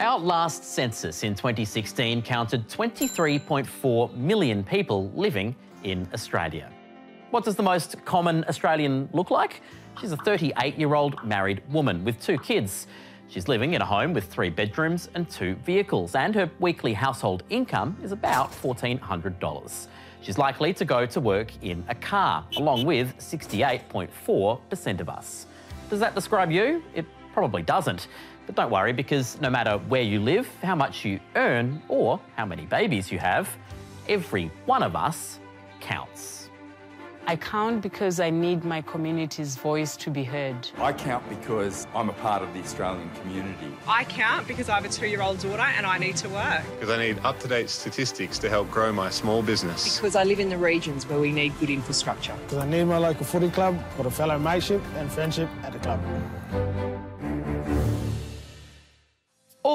Our last census in 2016 counted 23.4 million people living in Australia. What does the most common Australian look like? She's a 38 year old married woman with two kids. She's living in a home with three bedrooms and two vehicles, and her weekly household income is about $1,400. She's likely to go to work in a car, along with 68.4% of us. Does that describe you? It probably doesn't. But don't worry, because no matter where you live, how much you earn, or how many babies you have, every one of us counts. I count because I need my community's voice to be heard. I count because I'm a part of the Australian community. I count because I have a two-year-old daughter and I need to work. Because I need up-to-date statistics to help grow my small business. Because I live in the regions where we need good infrastructure. Because I need my local footy club for the fellow mateship and friendship at the club.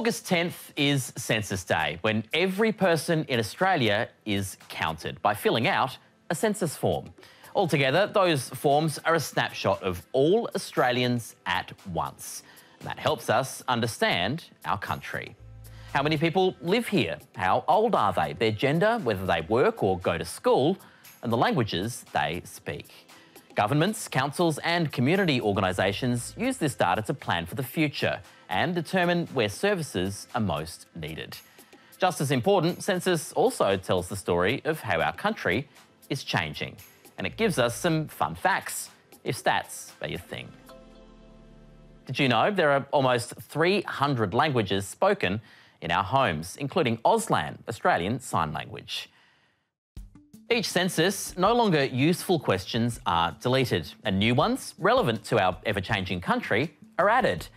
August 10th is Census Day, when every person in Australia is counted by filling out a census form. Altogether, those forms are a snapshot of all Australians at once. And that helps us understand our country. How many people live here? How old are they? Their gender, whether they work or go to school, and the languages they speak. Governments, councils, and community organisations use this data to plan for the future and determine where services are most needed. Just as important, census also tells the story of how our country is changing and it gives us some fun facts, if stats are your thing. Did you know there are almost 300 languages spoken in our homes, including Auslan, Australian Sign Language? Each census, no longer useful questions are deleted, and new ones, relevant to our ever changing country, are added.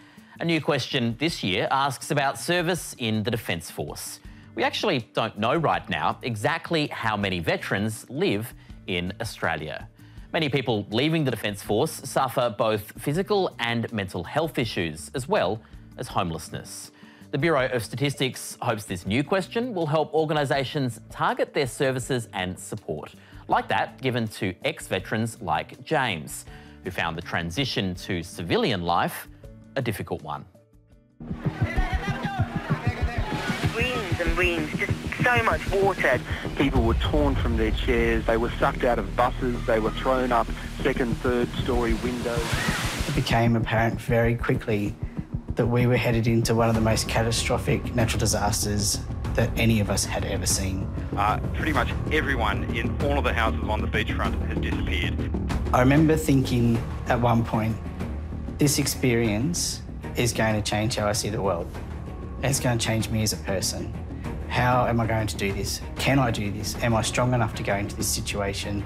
A new question this year asks about service in the Defence Force. We actually don't know right now exactly how many veterans live in Australia. Many people leaving the Defence Force suffer both physical and mental health issues, as well as homelessness. The Bureau of Statistics hopes this new question will help organisations target their services and support, like that given to ex veterans like James, who found the transition to civilian life a difficult one. Winds and winds, just so much water. People were torn from their chairs, they were sucked out of buses, they were thrown up second, third story windows. It became apparent very quickly that we were headed into one of the most catastrophic natural disasters that any of us had ever seen. Uh, pretty much everyone in all of the houses on the beachfront has disappeared. I remember thinking at one point, this experience is going to change how I see the world. It's going to change me as a person. How am I going to do this? Can I do this? Am I strong enough to go into this situation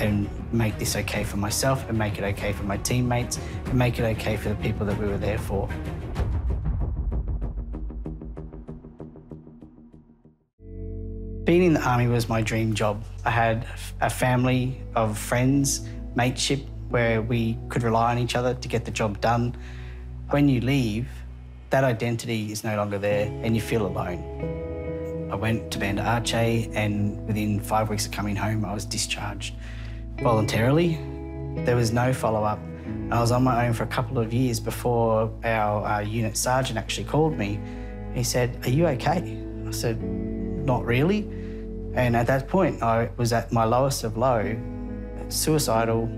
and make this okay for myself and make it okay for my teammates and make it okay for the people that we were there for? Being in the army was my dream job. I had a family of friends, mateship, where we could rely on each other to get the job done. When you leave, that identity is no longer there and you feel alone. I went to Banda Aceh and within five weeks of coming home, I was discharged voluntarily. There was no follow-up. I was on my own for a couple of years before our uh, unit sergeant actually called me. He said, are you okay? I said, not really. And at that point, I was at my lowest of low, suicidal,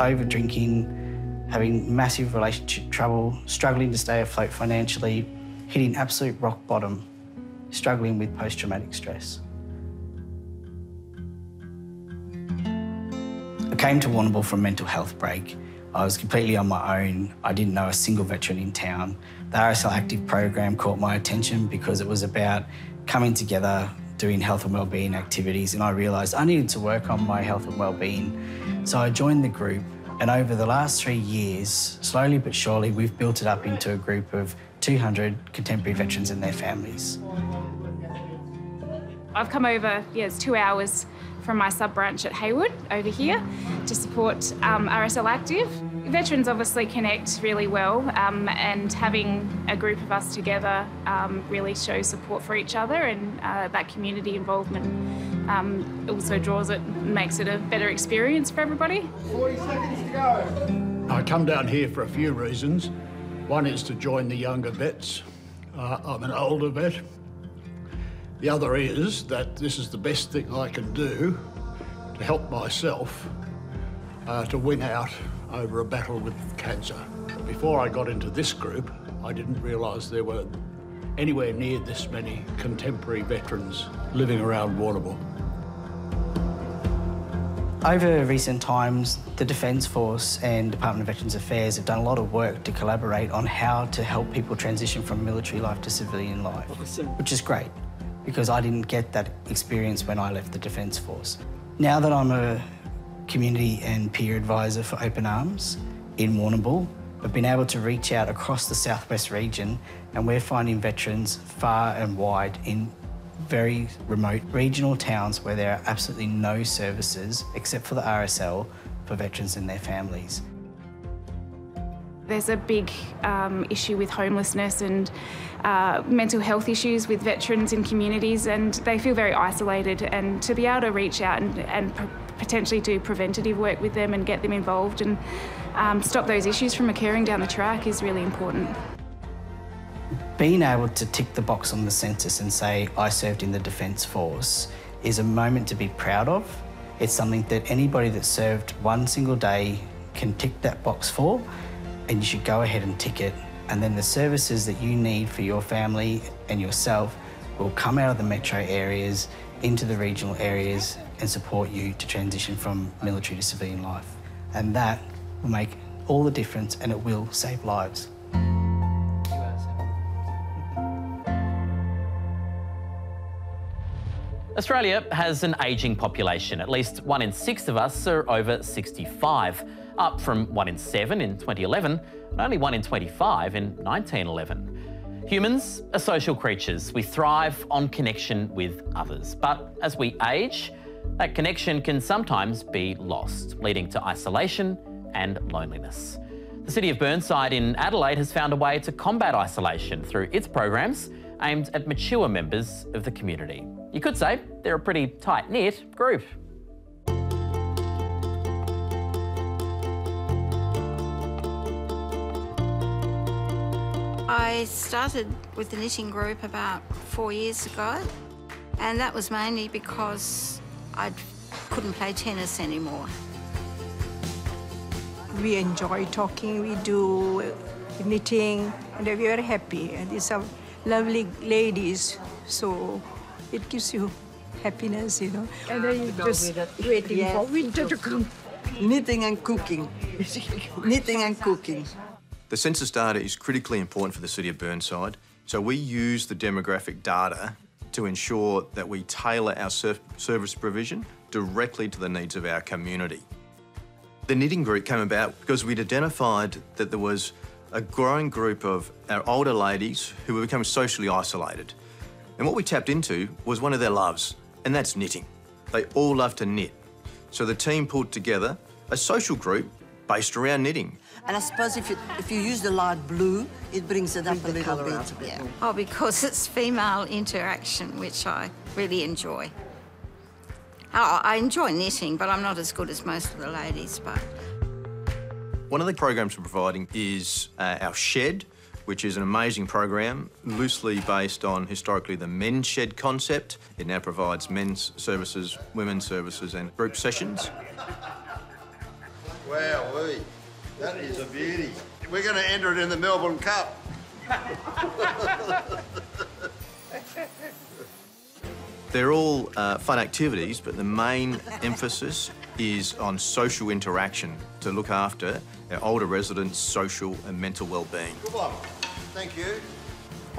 over drinking, having massive relationship trouble, struggling to stay afloat financially, hitting absolute rock bottom struggling with post-traumatic stress. I came to Warrnambool for a mental health break. I was completely on my own. I didn't know a single veteran in town. The RSL Active program caught my attention because it was about coming together, doing health and wellbeing activities, and I realised I needed to work on my health and wellbeing. So I joined the group, and over the last three years, slowly but surely, we've built it up into a group of 200 contemporary veterans and their families. I've come over, yeah, it's two hours from my sub branch at Heywood over here to support um, RSL Active. Veterans obviously connect really well, um, and having a group of us together um, really shows support for each other, and uh, that community involvement um, also draws it, makes it a better experience for everybody. 40 seconds to go. I come down here for a few reasons. One is to join the younger vets Uh, I'm an older vet. The other is that this is the best thing I can do to help myself uh, to win out over a battle with cancer. Before I got into this group, I didn't realise there were anywhere near this many contemporary veterans living around Warrnambool. Over recent times, the Defence Force and Department of Veterans Affairs have done a lot of work to collaborate on how to help people transition from military life to civilian life, which is great because I didn't get that experience when I left the Defence Force. Now that I'm a community and peer advisor for Open Arms in Warrnambool, I've been able to reach out across the southwest region and we're finding veterans far and wide in very remote regional towns where there are absolutely no services except for the RSL for veterans and their families. There's a big um, issue with homelessness and uh, mental health issues with veterans in communities, and they feel very isolated. And to be able to reach out and, and potentially do preventative work with them and get them involved and um, stop those issues from occurring down the track is really important. Being able to tick the box on the census and say, I served in the Defence Force, is a moment to be proud of. It's something that anybody that served one single day can tick that box for, and you should go ahead and tick it. And then the services that you need for your family and yourself will come out of the metro areas into the regional areas and support you to transition from military to civilian life. And that will make all the difference and it will save lives. Australia has an ageing population. At least one in six of us are over 65, up from one in seven in 2011 and only one in 25 in 1911. Humans are social creatures. We thrive on connection with others. But as we age, that connection can sometimes be lost, leading to isolation and loneliness. The City of Burnside in Adelaide has found a way to combat isolation through its programs aimed at mature members of the community. You could say they're a pretty tight knit group. I started with the knitting group about four years ago, and that was mainly because I couldn't play tennis anymore. We enjoy talking, we do knitting, and we're very happy. And these are lovely ladies, so it gives you happiness, you know. And then you just waiting yes. for winter to come. Knitting and cooking. Knitting and cooking. The census data is critically important for the City of Burnside, so we use the demographic data to ensure that we tailor our service provision directly to the needs of our community. The knitting group came about because we'd identified that there was a growing group of our older ladies who were becoming socially isolated. And what we tapped into was one of their loves, and that's knitting. They all love to knit. So the team pulled together a social group based around knitting. And I suppose if you, if you use the light blue, it brings it up a little bit. Yeah. Oh, because it's female interaction, which I really enjoy. Oh, I enjoy knitting, but I'm not as good as most of the ladies, but... One of the programs we're providing is uh, our shed, which is an amazing program, loosely based on historically the men's shed concept. It now provides men's services, women's services and group sessions. Wow, that is a beauty. We're going to enter it in the Melbourne Cup. They're all uh, fun activities, but the main emphasis is on social interaction to look after our older residents' social and mental well-being. Good one. Thank you.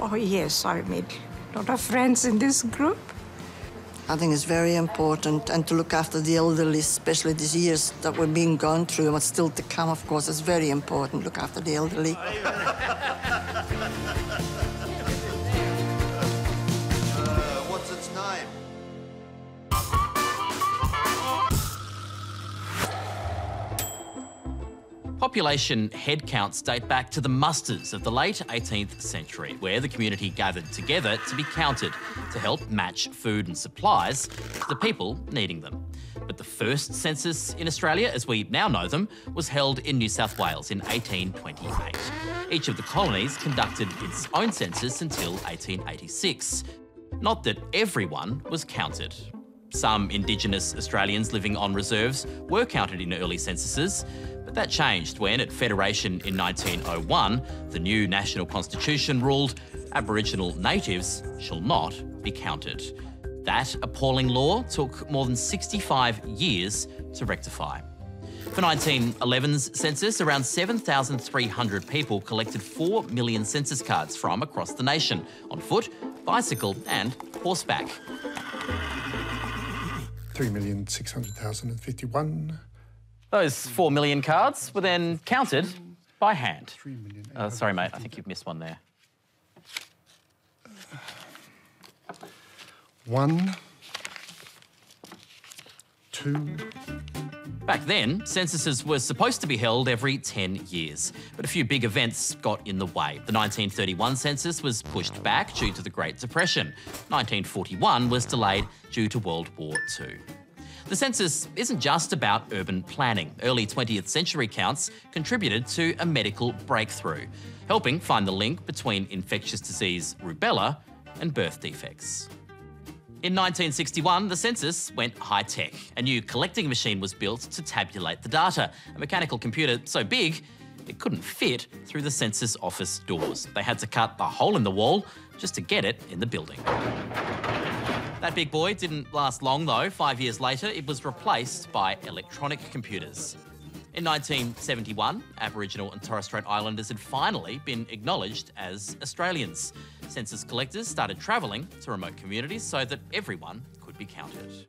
Oh, yes, I made a lot of friends in this group. I think it's very important and to look after the elderly, especially these years that we're being gone through and what's still to come, of course, is very important. To look after the elderly. Population headcounts date back to the musters of the late 18th century, where the community gathered together to be counted to help match food and supplies to the people needing them. But the first census in Australia, as we now know them, was held in New South Wales in 1828. Each of the colonies conducted its own census until 1886. Not that everyone was counted. Some Indigenous Australians living on reserves were counted in early censuses, but that changed when, at Federation in 1901, the new national constitution ruled Aboriginal natives shall not be counted. That appalling law took more than 65 years to rectify. For 1911's census, around 7,300 people collected 4 million census cards from across the nation on foot, bicycle, and horseback. 3,600,051. Those 4 million cards were then counted by hand. Uh, sorry, mate, I think you've missed one there. One, two. Back then, censuses were supposed to be held every 10 years, but a few big events got in the way. The 1931 census was pushed back due to the Great Depression. 1941 was delayed due to World War II. The census isn't just about urban planning. Early 20th century counts contributed to a medical breakthrough, helping find the link between infectious disease rubella and birth defects. In 1961, the census went high tech. A new collecting machine was built to tabulate the data. A mechanical computer so big it couldn't fit through the census office doors. They had to cut a hole in the wall just to get it in the building. That big boy didn't last long though. Five years later, it was replaced by electronic computers. In 1971, Aboriginal and Torres Strait Islanders had finally been acknowledged as Australians. Census collectors started travelling to remote communities so that everyone could be counted.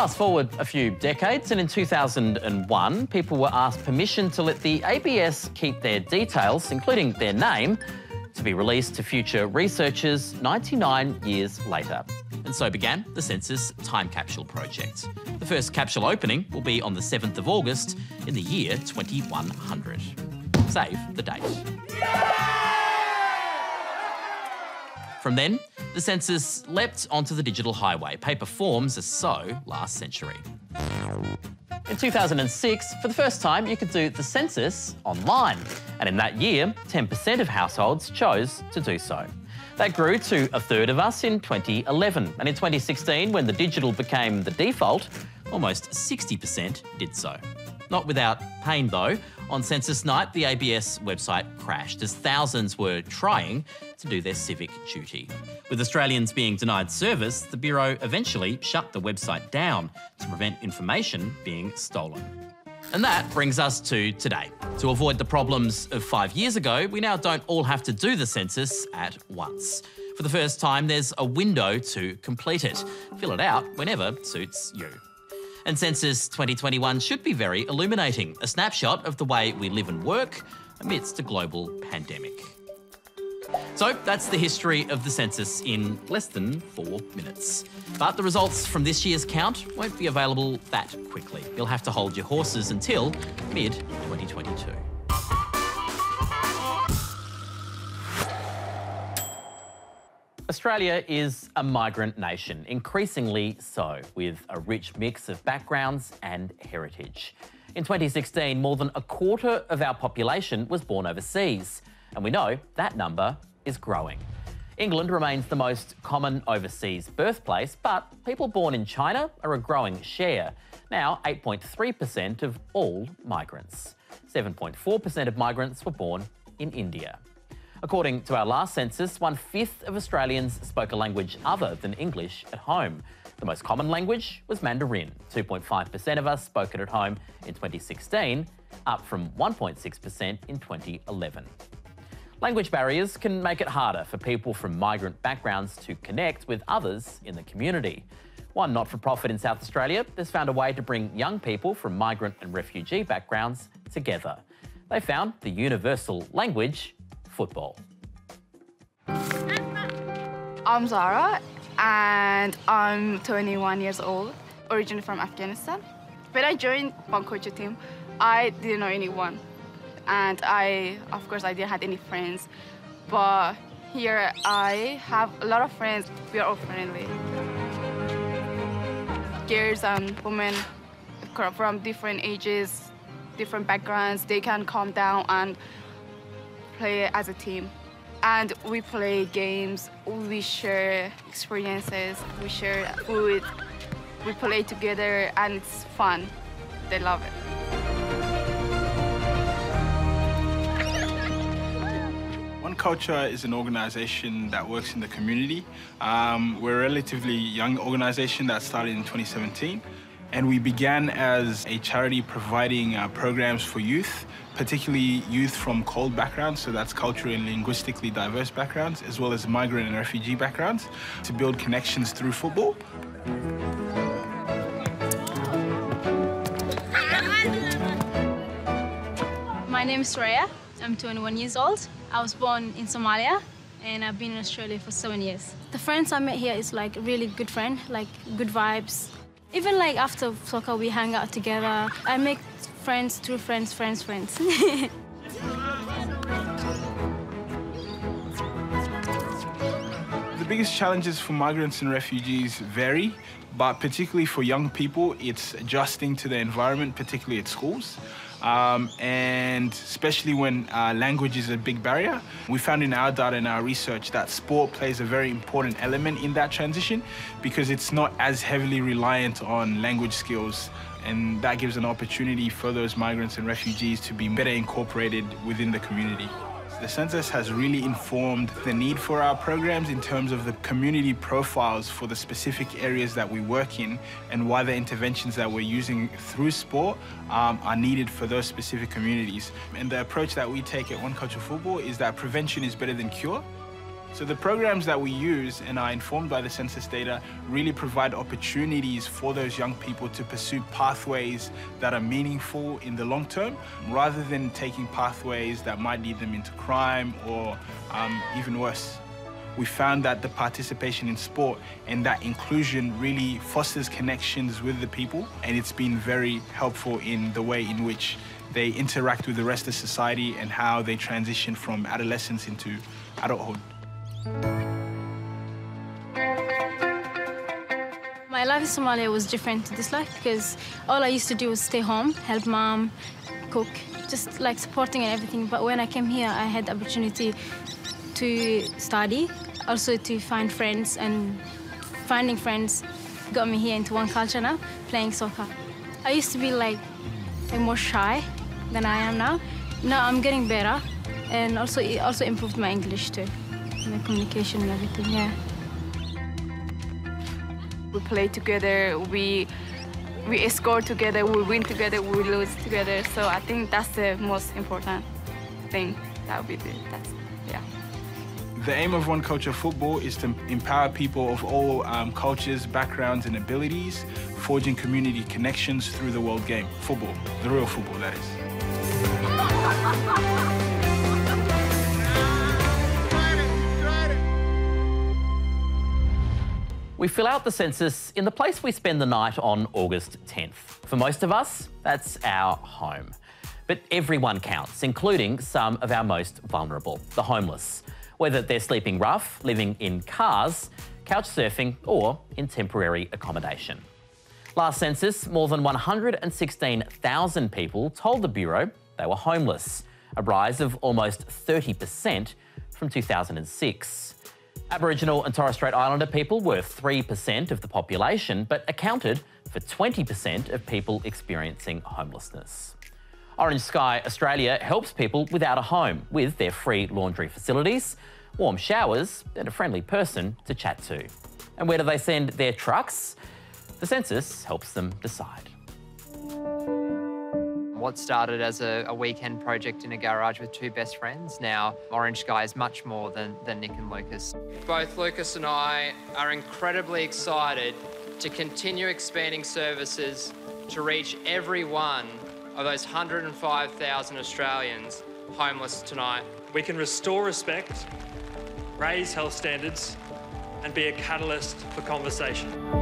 Fast forward a few decades, and in 2001, people were asked permission to let the ABS keep their details, including their name, to be released to future researchers 99 years later. And so began the Census Time Capsule Project. The first capsule opening will be on the 7th of August in the year 2100. Save the date. From then, the census leapt onto the digital highway. Paper forms are so last century. In 2006, for the first time, you could do the census online. And in that year, 10% of households chose to do so. That grew to a third of us in 2011. And in 2016, when the digital became the default, almost 60% did so. Not without pain, though. On census night, the ABS website crashed as thousands were trying to do their civic duty. With Australians being denied service, the Bureau eventually shut the website down to prevent information being stolen. And that brings us to today. To avoid the problems of five years ago, we now don't all have to do the census at once. For the first time, there's a window to complete it. Fill it out whenever suits you. And Census 2021 should be very illuminating a snapshot of the way we live and work amidst a global pandemic. So that's the history of the census in less than four minutes. But the results from this year's count won't be available that quickly. You'll have to hold your horses until mid 2022. Australia is a migrant nation, increasingly so, with a rich mix of backgrounds and heritage. In 2016, more than a quarter of our population was born overseas, and we know that number is growing. England remains the most common overseas birthplace, but people born in China are a growing share. Now, 8.3% of all migrants. 7.4% of migrants were born in India. According to our last census, one fifth of Australians spoke a language other than English at home. The most common language was Mandarin. 2.5% of us spoke it at home in 2016, up from 1.6% in 2011. Language barriers can make it harder for people from migrant backgrounds to connect with others in the community. One not for profit in South Australia has found a way to bring young people from migrant and refugee backgrounds together. They found the universal language football. I'm Zara and I'm 21 years old, originally from Afghanistan. When I joined One Culture team, I didn't know anyone. And I, of course, I didn't have any friends. But here I have a lot of friends. We are all friendly. Girls and women from different ages, different backgrounds, they can come down and play as a team. And we play games, we share experiences, we share food, we play together, and it's fun. They love it. One Culture is an organization that works in the community. Um, we're a relatively young organization that started in 2017. And we began as a charity providing uh, programs for youth, particularly youth from CALD backgrounds, so that's culturally and linguistically diverse backgrounds, as well as migrant and refugee backgrounds, to build connections through football. My name is Raya. I'm 21 years old. I was born in Somalia and I've been in Australia for seven years. The friends I met here is like really good friend, like good vibes, even like after soccer, we hang out together. I make friends through friends, friends, friends. biggest challenges for migrants and refugees vary, but particularly for young people, it's adjusting to the environment, particularly at schools um, and especially when uh, language is a big barrier. We found in our data and our research that sport plays a very important element in that transition because it's not as heavily reliant on language skills and that gives an opportunity for those migrants and refugees to be better incorporated within the community. The census has really informed the need for our programs in terms of the community profiles for the specific areas that we work in and why the interventions that we're using through sport um, are needed for those specific communities. And the approach that we take at One Culture Football is that prevention is better than cure. So the programs that we use and are informed by the census data really provide opportunities for those young people to pursue pathways that are meaningful in the long term, rather than taking pathways that might lead them into crime or um, even worse. We found that the participation in sport and that inclusion really fosters connections with the people, and it's been very helpful in the way in which they interact with the rest of society and how they transition from adolescence into adulthood. My life in Somalia was different to this life because all I used to do was stay home, help mom, cook, just like supporting and everything. But when I came here, I had the opportunity to study, also to find friends, and finding friends got me here into one culture now, playing soccer. I used to be like, more shy than I am now. Now I'm getting better, and also it also improved my English too and the communication and everything, yeah. We play together, we we score together, we win together, we lose together. So I think that's the most important thing. That would be the, that's, yeah. The aim of One Culture Football is to empower people of all um, cultures, backgrounds, and abilities, forging community connections through the world game, football, the real football, that is. We fill out the census in the place we spend the night on August 10th. For most of us, that's our home. But everyone counts, including some of our most vulnerable, the homeless. Whether they're sleeping rough, living in cars, couch surfing, or in temporary accommodation. Last census, more than 116,000 people told the Bureau they were homeless, a rise of almost 30% from 2006. Aboriginal and Torres Strait Islander people were 3% of the population, but accounted for 20% of people experiencing homelessness. Orange Sky Australia helps people without a home with their free laundry facilities, warm showers, and a friendly person to chat to. And where do they send their trucks? The census helps them decide. What started as a, a, weekend project in a garage with two best friends, now Orange Sky is much more than, than Nick and Lucas. Both Lucas and I are incredibly excited to continue expanding services to reach every one of those 105,000 Australians homeless tonight. We can restore respect, raise health standards, and be a catalyst for conversation.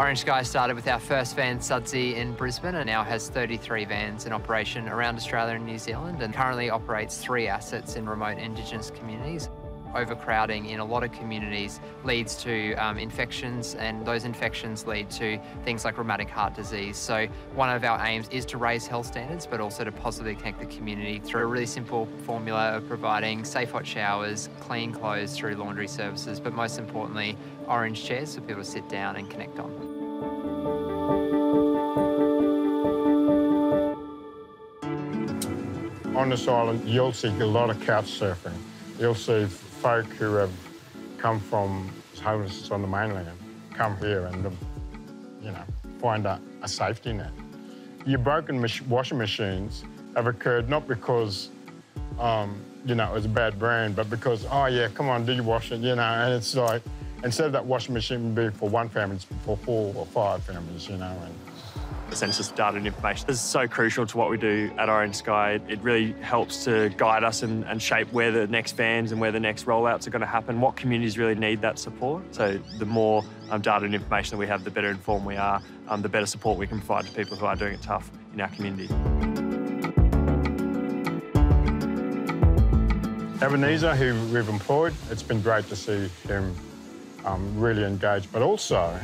Orange Sky started with our first van, Sudsy, in Brisbane and now has 33 vans in operation around Australia and New Zealand and currently operates three assets in remote Indigenous communities. Overcrowding in a lot of communities leads to um, infections, and those infections lead to things like rheumatic heart disease. So, one of our aims is to raise health standards, but also to positively connect the community through a really simple formula of providing safe hot showers, clean clothes through laundry services, but most importantly, orange chairs for people to sit down and connect on. On this island, you'll see a lot of couch surfing. You'll see folk who have come from homelessness on the mainland come here and, you know, find a, a safety net. Your broken mach washing machines have occurred not because, um, you know, it was a bad brand, but because, oh yeah, come on, do your washing, you know, and it's like, instead of that washing machine being for one family, it's for four or five families, you know. And, census data and information this is so crucial to what we do at Orange Sky. It really helps to guide us and, and, shape where the next vans and where the next rollouts are going to happen, what communities really need that support. So the more um, data and information that we have, the better informed we are, um, the better support we can provide to people who are doing it tough in our community. Ebenezer, who we've employed, it's been great to see him um, really engaged, but also,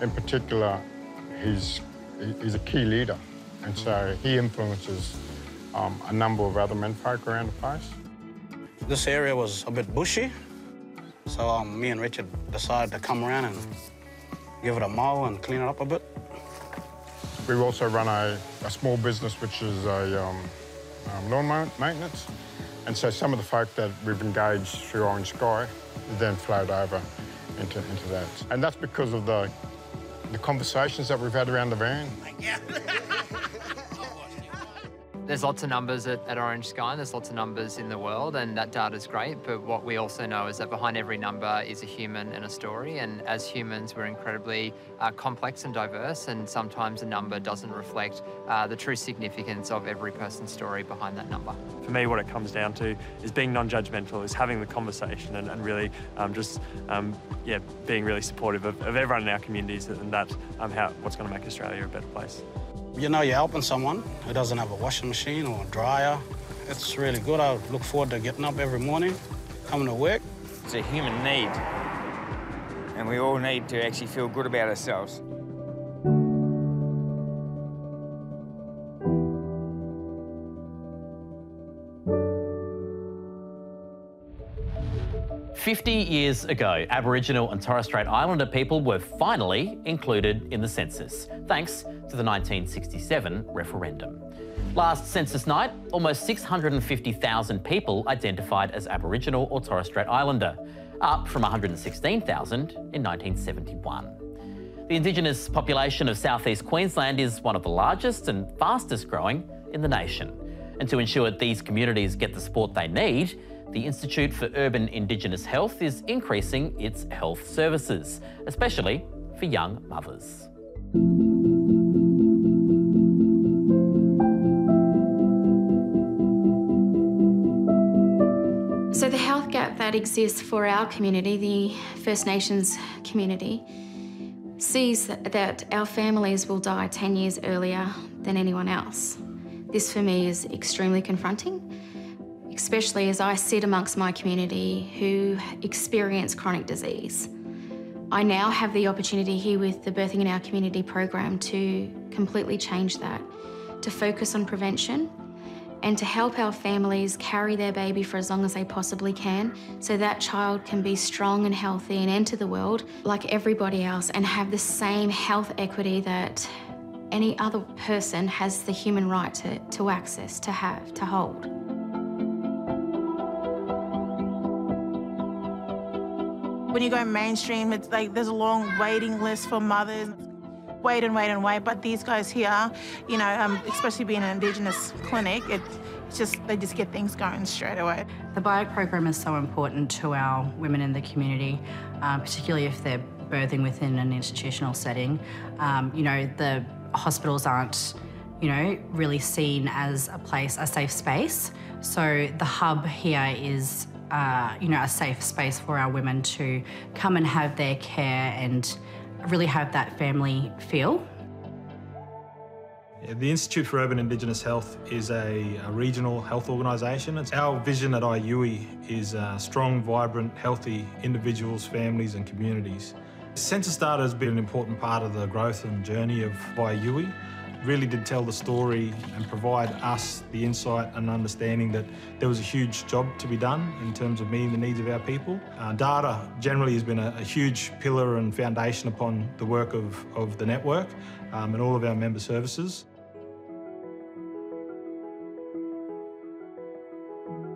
in particular, he's he's a key leader, and so he influences um, a number of other menfolk around the place. This area was a bit bushy, so um, me and Richard decided to come around and give it a mow and clean it up a bit. We also run a, a small business which is a um, um, lawn maintenance, and so some of the folk that we've engaged through Orange Sky then flowed over into, into that. And that's because of the the conversations that we've had around the van. There's lots of numbers at, at, Orange Sky, and there's lots of numbers in the world, and that data is great. But what we also know is that behind every number is a human and a story. And as humans, we're incredibly uh, complex and diverse, and sometimes a number doesn't reflect uh, the true significance of every person's story behind that number. For me, what it comes down to is being non-judgmental, is having the conversation, and, and really um, just um, yeah, being really supportive of, of, everyone in our communities, and that um, how what's going to make Australia a better place you know you're helping someone who doesn't have a washing machine or a dryer. It's really good. I look forward to getting up every morning, coming to work. It's a human need, and we all need to actually feel good about ourselves. 50 years ago, Aboriginal and Torres Strait Islander people were finally included in the census, thanks to the 1967 referendum. Last census night, almost 650,000 people identified as Aboriginal or Torres Strait Islander, up from 116,000 in 1971. The Indigenous population of southeast Queensland is one of the largest and fastest growing in the nation. And to ensure these communities get the support they need, the Institute for Urban Indigenous Health is increasing its health services, especially for young mothers. So, the health gap that exists for our community, the First Nations community, sees that our families will die 10 years earlier than anyone else. This for me is extremely confronting especially as I sit amongst my community who experience chronic disease. I now have the opportunity here with the Birthing in Our Community program to completely change that, to focus on prevention and to help our families carry their baby for as long as they possibly can so that child can be strong and healthy and enter the world like everybody else and have the same health equity that any other person has the human right to, to access, to have, to hold. When you go mainstream, it's like there's a long waiting list for mothers. Wait and wait and wait. But these guys here, you know, um, especially being an Indigenous clinic, it, it's just they just get things going straight away. The BIOC program is so important to our women in the community, uh, particularly if they're birthing within an institutional setting. Um, you know, the hospitals aren't you know, really seen as a place, a safe space. So the hub here is uh, you know, a safe space for our women to come and have their care and really have that family feel. The Institute for Urban Indigenous Health is a, a regional health organisation. It's our vision at IUIH is uh, strong, vibrant, healthy individuals, families and communities. Census data has been an important part of the growth and journey of IUIH really did tell the story and provide us the insight and understanding that there was a huge job to be done in terms of meeting the needs of our people. Uh, data generally has been a, a, huge pillar and foundation upon the work of, of the network um, and all of our member services.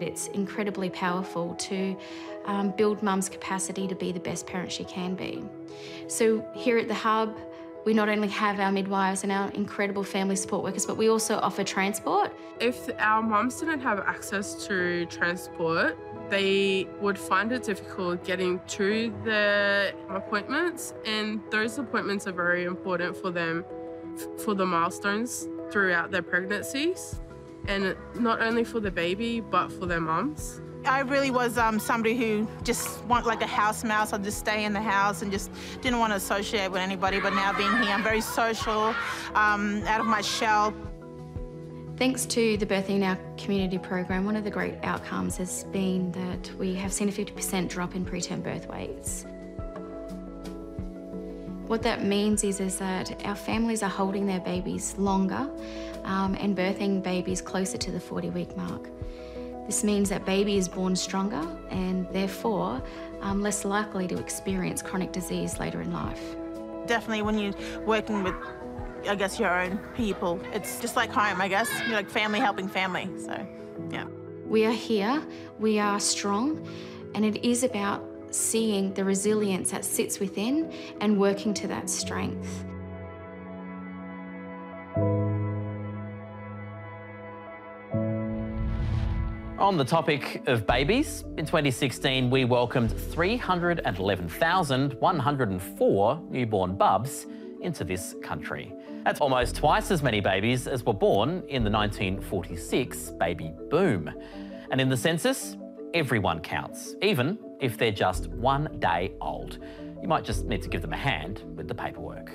It's incredibly powerful to um, build mum's capacity to be the best parent she can be. So here at the Hub, we not only have our midwives and our incredible family support workers, but we also offer transport. If our mums didn't have access to transport, they would find it difficult getting to their appointments, and those appointments are very important for them for the milestones throughout their pregnancies, and not only for the baby, but for their mums. I really was um, somebody who just want like a house mouse. I'd just stay in the house and just didn't want to associate with anybody. But now being here, I'm very social, um, out of my shell. Thanks to the Birthing in Our community program, one of the great outcomes has been that we have seen a 50% drop in preterm birth weights. What that means is, is that our families are holding their babies longer um, and birthing babies closer to the 40 week mark. This means that baby is born stronger and therefore um, less likely to experience chronic disease later in life. Definitely when you're working with, I guess, your own people, it's just like home, I guess. You're like family helping family, so yeah. We are here, we are strong, and it is about seeing the resilience that sits within and working to that strength. On the topic of babies, in 2016 we welcomed 311,104 newborn bubs into this country. That's almost twice as many babies as were born in the 1946 baby boom. And in the census, everyone counts, even if they're just one day old. You might just need to give them a hand with the paperwork.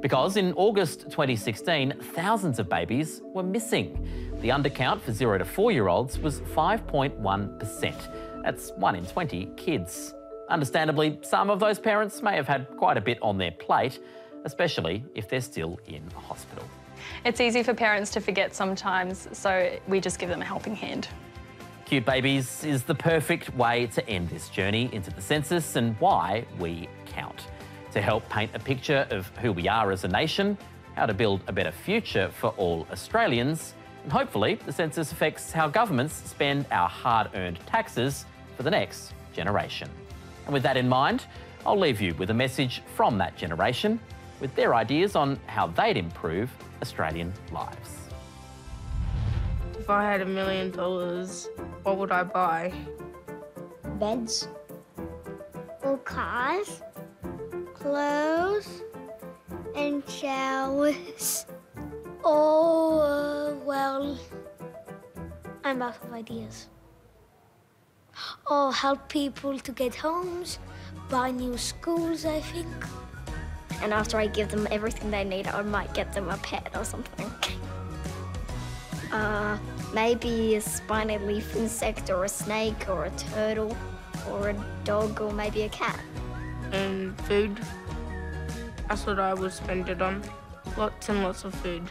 Because in August 2016, thousands of babies were missing. The undercount for zero to four year olds was 5.1%. That's one in 20 kids. Understandably, some of those parents may have had quite a bit on their plate, especially if they're still in hospital. It's easy for parents to forget sometimes, so we just give them a helping hand. Cute Babies is the perfect way to end this journey into the census and why we count. To help paint a picture of who we are as a nation, how to build a better future for all Australians, and hopefully, the census affects how governments spend our hard earned taxes for the next generation. And with that in mind, I'll leave you with a message from that generation with their ideas on how they'd improve Australian lives. If I had a million dollars, what would I buy? Beds. Or cars. Clothes. And showers. Oh, well, I'm out of ideas. Or help people to get homes, buy new schools, I think. And after I give them everything they need, I might get them a pet or something. uh, maybe a spiny leaf insect or a snake or a turtle or a dog or maybe a cat. And food. That's what I would spend it on. Lots and lots of food.